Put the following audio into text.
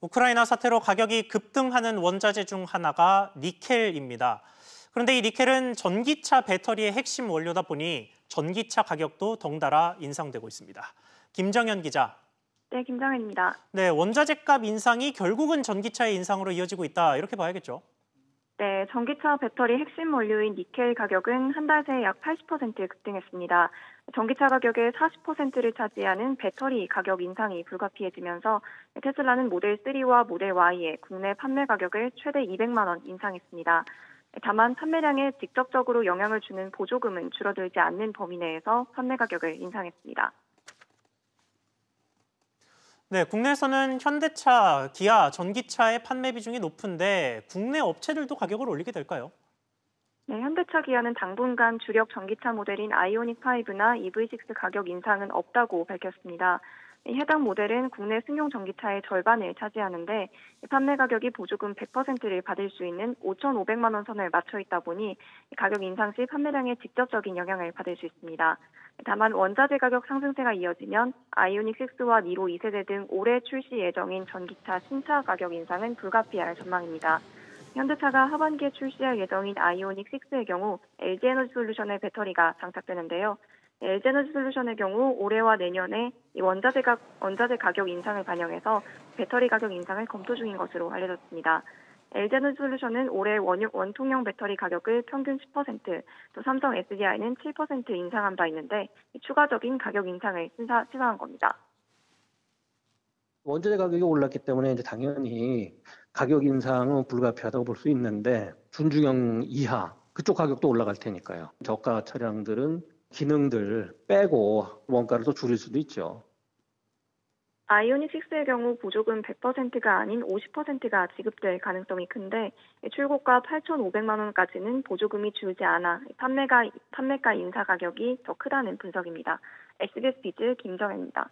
우크라이나 사태로 가격이 급등하는 원자재 중 하나가 니켈입니다. 그런데 이 니켈은 전기차 배터리의 핵심 원료다 보니 전기차 가격도 덩달아 인상되고 있습니다. 김정현 기자. 네, 김정현입니다. 네, 원자재 값 인상이 결국은 전기차의 인상으로 이어지고 있다. 이렇게 봐야겠죠. 네, 전기차 배터리 핵심 원료인 니켈 가격은 한 달 새 약 80% 급등했습니다. 전기차 가격의 40%를 차지하는 배터리 가격 인상이 불가피해지면서 테슬라는 모델 3와 모델 Y의 국내 판매 가격을 최대 200만 원 인상했습니다. 다만 판매량에 직접적으로 영향을 주는 보조금은 줄어들지 않는 범위 내에서 판매 가격을 인상했습니다. 네, 국내에서는 현대차, 기아, 전기차의 판매 비중이 높은데 국내 업체들도 가격을 올리게 될까요? 네, 현대차 기아는 당분간 주력 전기차 모델인 아이오닉 5나 EV6 가격 인상은 없다고 밝혔습니다. 해당 모델은 국내 승용 전기차의 절반을 차지하는데 판매 가격이 보조금 100%를 받을 수 있는 5,500만 원 선을 맞춰 있다 보니 가격 인상 시 판매량에 직접적인 영향을 받을 수 있습니다. 다만 원자재 가격 상승세가 이어지면 아이오닉 6와 니로 2세대 등 올해 출시 예정인 전기차 신차 가격 인상은 불가피할 전망입니다. 현대차가 하반기에 출시할 예정인 아이오닉 6의 경우 LG에너지 솔루션의 배터리가 장착되는데요. LG에너지 솔루션의 경우 올해와 내년에 원자재, 가, 원자재 가격 인상을 반영해서 배터리 가격 인상을 검토 중인 것으로 알려졌습니다. LG에너지 솔루션은 올해 원, 원통형 배터리 가격을 평균 10%, 또 삼성 SDI는 7% 인상한 바 있는데 추가적인 가격 인상을 시사, 시사한 겁니다. 원자재 가격이 올랐기 때문에 이제 당연히 가격 인상은 불가피하다고 볼 수 있는데 준중형 이하 그쪽 가격도 올라갈 테니까요. 저가 차량들은 기능들 빼고 원가를 더 줄일 수도 있죠. 아이오닉 6의 경우 보조금 100%가 아닌 50%가 지급될 가능성이 큰데 출고가 8,500만 원까지는 보조금이 줄지 않아 판매가 판매가 인사 가격이 더 크다는 분석입니다. SBS 비즈 김정혜입니다.